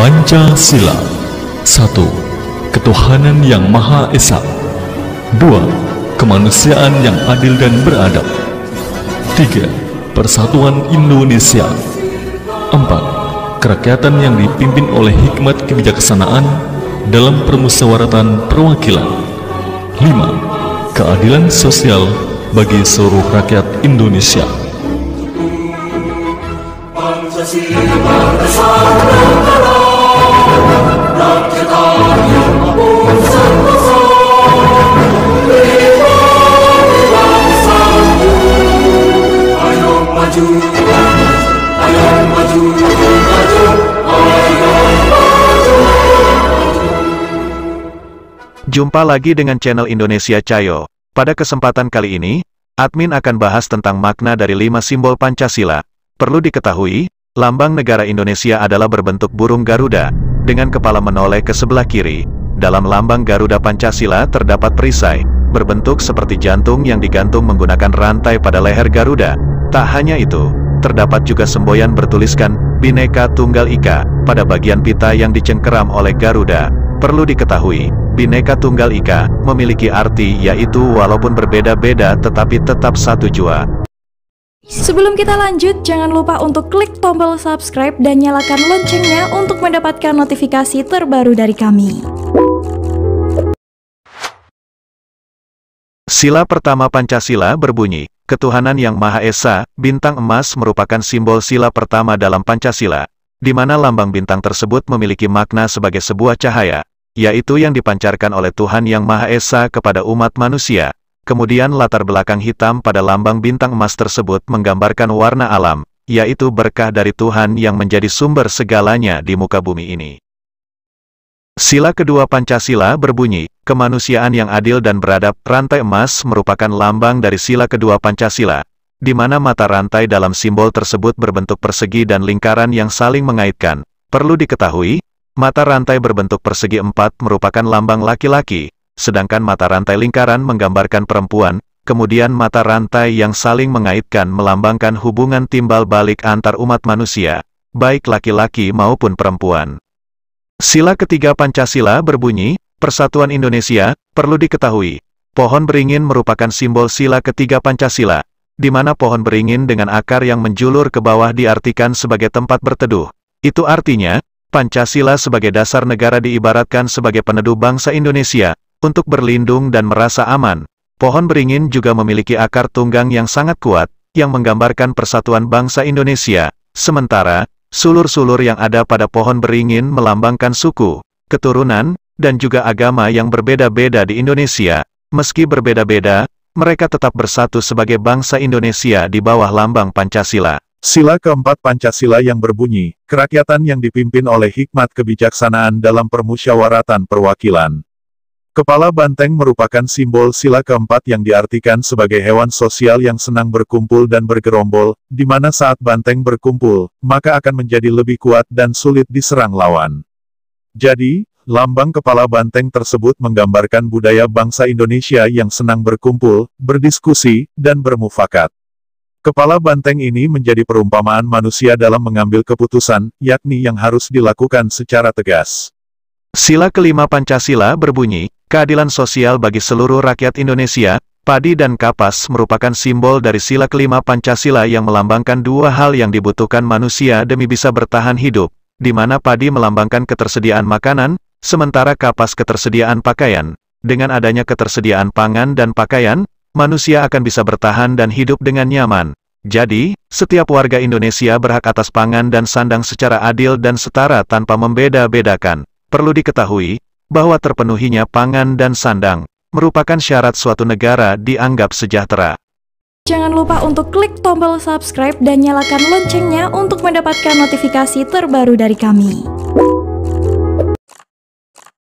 Pancasila 1. Ketuhanan yang Maha Esa 2. Kemanusiaan yang adil dan beradab 3. Persatuan Indonesia 4. Kerakyatan yang dipimpin oleh hikmat kebijaksanaan dalam permusyawaratan perwakilan 5. Keadilan sosial bagi seluruh rakyat Indonesia Jumpa lagi dengan channel Indonesia Cayo. Pada kesempatan kali ini, admin akan bahas tentang makna dari lima simbol Pancasila. Perlu diketahui, lambang negara Indonesia adalah berbentuk burung Garuda, dengan kepala menoleh ke sebelah kiri. Dalam lambang Garuda Pancasila terdapat perisai, berbentuk seperti jantung yang digantung menggunakan rantai pada leher Garuda. Tak hanya itu, terdapat juga semboyan bertuliskan Bhinneka Tunggal Ika pada bagian pita yang dicengkeram oleh Garuda. Perlu diketahui, Bhinneka Tunggal Ika memiliki arti yaitu walaupun berbeda-beda tetapi tetap satu jua. Sebelum kita lanjut, jangan lupa untuk klik tombol subscribe dan nyalakan loncengnya untuk mendapatkan notifikasi terbaru dari kami. Sila pertama Pancasila berbunyi, Ketuhanan Yang Maha Esa, bintang emas merupakan simbol sila pertama dalam Pancasila, di mana lambang bintang tersebut memiliki makna sebagai sebuah cahaya, yaitu yang dipancarkan oleh Tuhan Yang Maha Esa kepada umat manusia. Kemudian latar belakang hitam pada lambang bintang emas tersebut menggambarkan warna alam, yaitu berkah dari Tuhan yang menjadi sumber segalanya di muka bumi ini. Sila kedua Pancasila berbunyi, kemanusiaan yang adil dan beradab, rantai emas merupakan lambang dari sila kedua Pancasila, di mana mata rantai dalam simbol tersebut berbentuk persegi dan lingkaran yang saling mengaitkan. Perlu diketahui, mata rantai berbentuk persegi empat merupakan lambang laki-laki, sedangkan mata rantai lingkaran menggambarkan perempuan, kemudian mata rantai yang saling mengaitkan melambangkan hubungan timbal balik antar umat manusia, baik laki-laki maupun perempuan. Sila ketiga Pancasila berbunyi, Persatuan Indonesia, perlu diketahui, pohon beringin merupakan simbol sila ketiga Pancasila, di mana pohon beringin dengan akar yang menjulur ke bawah diartikan sebagai tempat berteduh. Itu artinya, Pancasila sebagai dasar negara diibaratkan sebagai peneduh bangsa Indonesia, untuk berlindung dan merasa aman. Pohon beringin juga memiliki akar tunggang yang sangat kuat, yang menggambarkan persatuan bangsa Indonesia. Sementara, sulur-sulur yang ada pada pohon beringin melambangkan suku, keturunan, dan juga agama yang berbeda-beda di Indonesia. Meski berbeda-beda, mereka tetap bersatu sebagai bangsa Indonesia di bawah lambang Pancasila. Sila keempat Pancasila yang berbunyi, kerakyatan yang dipimpin oleh hikmat kebijaksanaan dalam permusyawaratan perwakilan. Kepala banteng merupakan simbol sila keempat yang diartikan sebagai hewan sosial yang senang berkumpul dan bergerombol, di mana saat banteng berkumpul, maka akan menjadi lebih kuat dan sulit diserang lawan. Jadi, lambang kepala banteng tersebut menggambarkan budaya bangsa Indonesia yang senang berkumpul, berdiskusi, dan bermufakat. Kepala banteng ini menjadi perumpamaan manusia dalam mengambil keputusan, yakni yang harus dilakukan secara tegas. Sila kelima Pancasila berbunyi, keadilan sosial bagi seluruh rakyat Indonesia, padi dan kapas merupakan simbol dari sila kelima Pancasila yang melambangkan dua hal yang dibutuhkan manusia demi bisa bertahan hidup, di mana padi melambangkan ketersediaan makanan, sementara kapas ketersediaan pakaian. Dengan adanya ketersediaan pangan dan pakaian, manusia akan bisa bertahan dan hidup dengan nyaman. Jadi, setiap warga Indonesia berhak atas pangan dan sandang secara adil dan setara tanpa membeda-bedakan. Perlu diketahui, bahwa terpenuhinya pangan dan sandang, merupakan syarat suatu negara dianggap sejahtera. Jangan lupa untuk klik tombol subscribe dan nyalakan loncengnya untuk mendapatkan notifikasi terbaru dari kami.